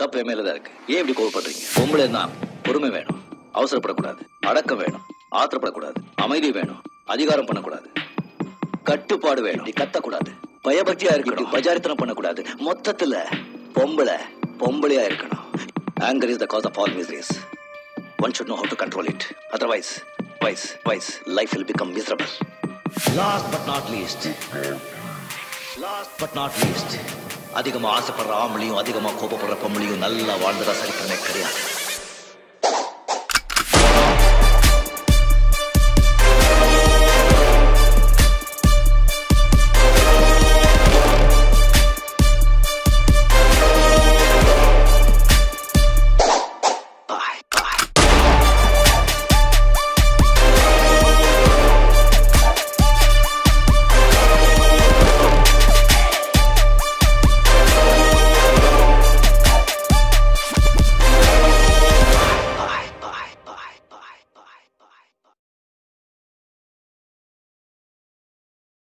தப்பு என் மேலதான் இருக்கு. ஏன் இப்படி கோவப்படுறீங்க? பொம்பளை தான் பொறுமை வேணும். அவசரப்படக்கூடாது. அடக்கம் வேணும். ஆத்திரப்படக்கூடாது. அமைதி வேணும். அதிகாரம் பண்ணக்கூடாது. கட்டுப்பாடு வேணும். இப்படி கத்தக்கூடாது. பயபக்தியா இருக்கணும். பஜாரித்தனம் பண்ணக்கூடாது. மொத்தத்துல பொம்பளை பொம்பளையா இருக்கணும். Anger is the cause of all miseries one should know how to control it otherwise wise wise life will become miserable last but not least last but not least அதிகமாக ஆசைப்படுற ஆம்பளையும் அதிகமாக கோபப்படுற பொம்பளையும் நல்லா வாழ்ந்ததா சரித்திரமே கிடையாது